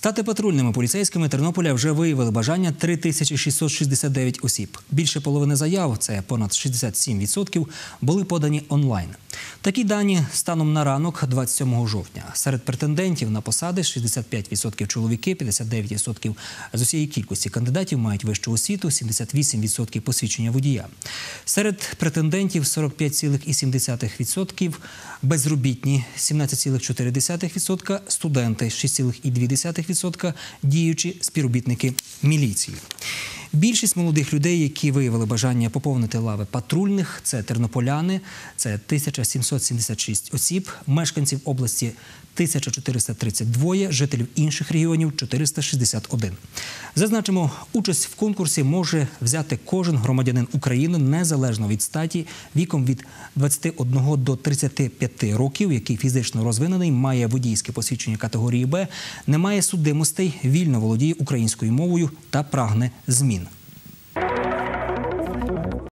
Стати патрульними поліцейськими Тернополя вже виявили бажання 3669 осіб. Більше половини заяв, це понад 67%, були подані онлайн. Такі дані станом на ранок 27 жовтня. Серед претендентів на посади 65% чоловіки, 59% з усієї кількості кандидатів мають вищу освіту, 78% посвідчення водія. Серед претендентів 45,7% безробітні, 17,4%, студенти 6,2%, діючі співробітники міліції. Bільшість молодих людей, які виявили бажання поповнити лави патрульних, це тернополяни, це 1776 осіб, мешканців області 1432, жителів інших регіонів 461. Зазначимо, участь в конкурсі може взяти кожен громадянин України незалежно від статі, віком від 21 до 35 років, який фізично розвинений, має водійське посвідчення категорії Б, не має судимостей, вільно володіє українською мовою та прагне змін.